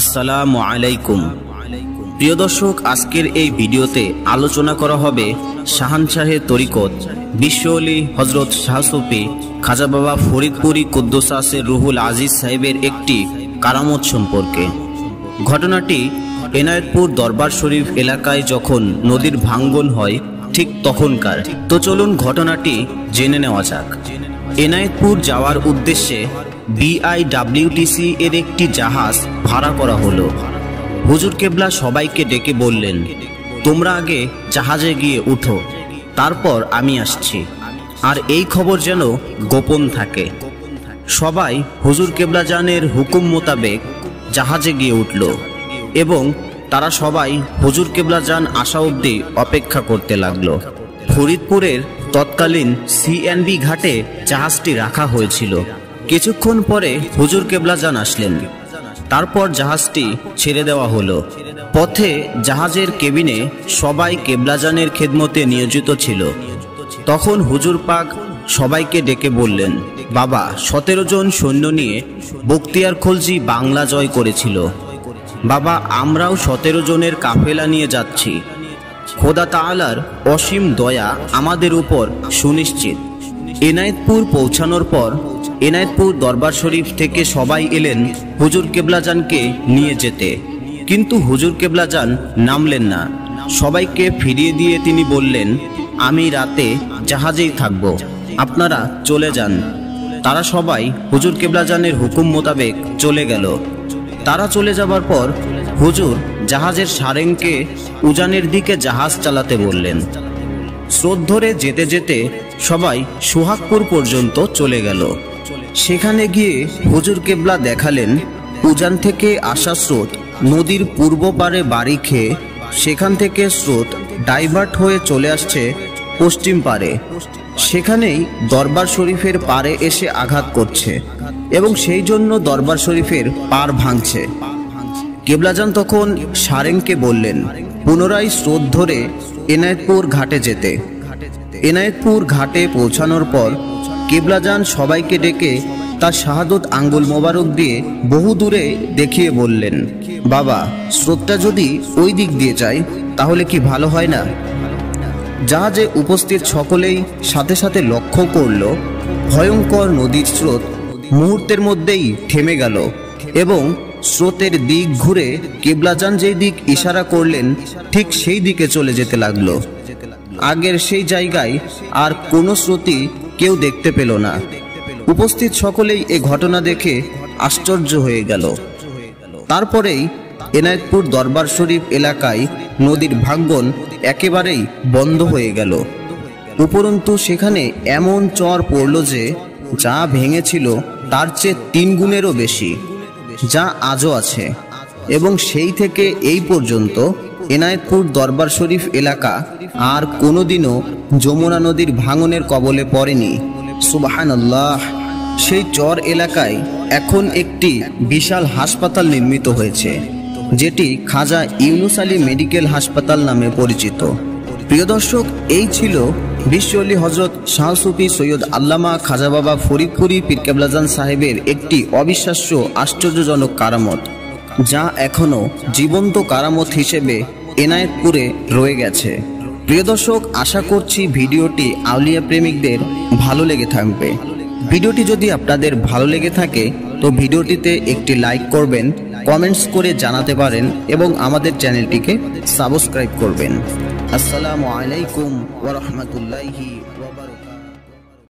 আসসালামু আলাইকুম। প্রিয় দর্শক, আজকের এই ভিডিওতে আলোচনা করা হবে শাহানশাহের তরিকত, বিশ্ব বিশ্বলি হজরত শাহসুফি খাজা বাবা ফরিদপুরি কুদ্দুসাসের রুহুল আজিজ সাহেবের একটি কারামত সম্পর্কে। ঘটনাটি এনায়েতপুর দরবার শরীফ এলাকায় যখন নদীর ভাঙ্গন হয়, ঠিক তখনকার। তো চলুন ঘটনাটি জেনে নেওয়া যাক। এনায়েতপুর যাওয়ার উদ্দেশ্যে বিআইডাব্লিউটিসি এর একটি জাহাজ ভাড়া করা হলো। হুজুর কেবলা সবাইকে ডেকে বললেন, তোমরা আগে জাহাজে গিয়ে উঠো, তারপর আমি আসছি। আর এই খবর যেন গোপন থাকে। সবাই হুজুর কেবলা জানের হুকুম মোতাবেক জাহাজে গিয়ে উঠল এবং তারা সবাই হুজুর কেবলা যান আসা অবধি অপেক্ষা করতে লাগল। ফরিদপুরের তৎকালীন সিএনবি ঘাটে জাহাজটি রাখা হয়েছিল। কিছুক্ষণ পরে হুজুর কেবলা যান আসলেন। তারপর জাহাজটি ছেড়ে দেওয়া হলো। পথে জাহাজের কেবিনে সবাই কেবলাজানের খেদমতে নিয়োজিত ছিল। তখন হুজুর পাক সবাইকে ডেকে বললেন, বাবা, সতেরো জন সৈন্য নিয়ে বক্তিয়ার খলজি বাংলা জয় করেছিল। বাবা, আমরাও সতেরো জনের কাফেলা নিয়ে যাচ্ছি। খোদা তাআলার অসীম দয়া আমাদের উপর সুনিশ্চিত। এনায়েতপুর পৌঁছানোর পর এনায়েতপুর দরবার শরীফ থেকে সবাই এলেন হুজুর কেবলাজানকে নিয়ে যেতে। কিন্তু হুজুর কেবলাজান নামলেন না। সবাইকে ফিরিয়ে দিয়ে তিনি বললেন, আমি রাতে জাহাজেই থাকব। আপনারা চলে যান। তারা সবাই হুজুর কেবলাজানের হুকুম মোতাবেক চলে গেল। তারা চলে যাবার পর হুজুর জাহাজের সারেংকে উজানের দিকে জাহাজ চালাতে বললেন। স্রোত ধরে যেতে যেতে সবাই সোহাগপুর পর্যন্ত চলে গেল। সেখানে গিয়ে হুজুর কেবলা দেখালেন, উজান থেকে আসা স্রোত নদীর পূর্ব পারে বাড়ি খেয়ে সেখান থেকে স্রোত ডাইভার্ট হয়ে চলে আসছে পশ্চিম পারে। সেখানেই দরবার শরীফের পারে এসে আঘাত করছে এবং সেই জন্য দরবার শরীফের পার ভাঙছে। কেবলাজান তখন সারেংকে বললেন, পুনরায় স্রোত ধরে এনায়েতপুর ঘাটে যেতে। এনায়েতপুর ঘাটে পৌঁছানোর পর কেবলাজান সবাইকে ডেকে তার শাহাদত আঙ্গুল মোবারক দিয়ে বহু দূরে দেখিয়ে বললেন, বাবা, স্রোতটা যদি ওই দিক দিয়ে যায়, তাহলে কি ভালো হয় না? জাহাজে উপস্থিত সকলেই সাথে সাথে লক্ষ্য করল, ভয়ঙ্কর নদীর স্রোত মুহূর্তের মধ্যেই থেমে গেল এবং স্রোতের দিক ঘুরে কেবলাজান যেই দিক ইশারা করলেন, ঠিক সেই দিকে চলে যেতে লাগল। আগের সেই জায়গায় আর কোনো স্রোতই কেউ দেখতে পেল না। উপস্থিত সকলেই এ ঘটনা দেখে আশ্চর্য হয়ে গেল। তারপরেই এনায়েতপুর দরবার শরীফ এলাকায় নদীর ভাঙ্গন একেবারেই বন্ধ হয়ে গেল। উপরন্তু সেখানে এমন চর পড়ল যে, যা ভেঙেছিল, তার চেয়ে তিন গুণেরও বেশি। যা আজও আছে। এবং সেই থেকে এই পর্যন্ত এনায়েতপুর দরবার শরীফ এলাকা আর কোনোদিনও যমুনা নদীর ভাঙনের কবলে পড়েনি। সুবাহান আল্লাহ সেই চর এলাকায় এখন একটি বিশাল হাসপাতাল নির্মিত হয়েছে, যেটি খাজা ইউনুস আলী মেডিকেল হাসপাতাল নামে পরিচিত। প্রিয় দর্শক, এই ছিল বিশ্বলি হজরত শাহসুফি সৈয়দ আল্লামা খাজা বাবা ফরিদপুরি পিরকেবলাজান সাহেবের একটি অবিশ্বাস্য, আশ্চর্যজনক কারামত, যা এখনও জীবন্ত কারামত হিসেবে এনায়েতপুরে রয়ে গেছে। প্রিয় দর্শক, আশা করছি ভিডিওটি আউলিয়া প্রেমিকদের ভালো লেগে থাকবে। ভিডিওটি যদি আপনাদের ভালো লেগে থাকে, তো ভিডিওটিতে একটি লাইক করবেন কমেন্টস করে জানাতে পারেন এবং আমাদের চ্যানেলটিকে সাবস্ক্রাইব করবেন। আসসালামু আলাইকুম ওরহমতুল্লাহি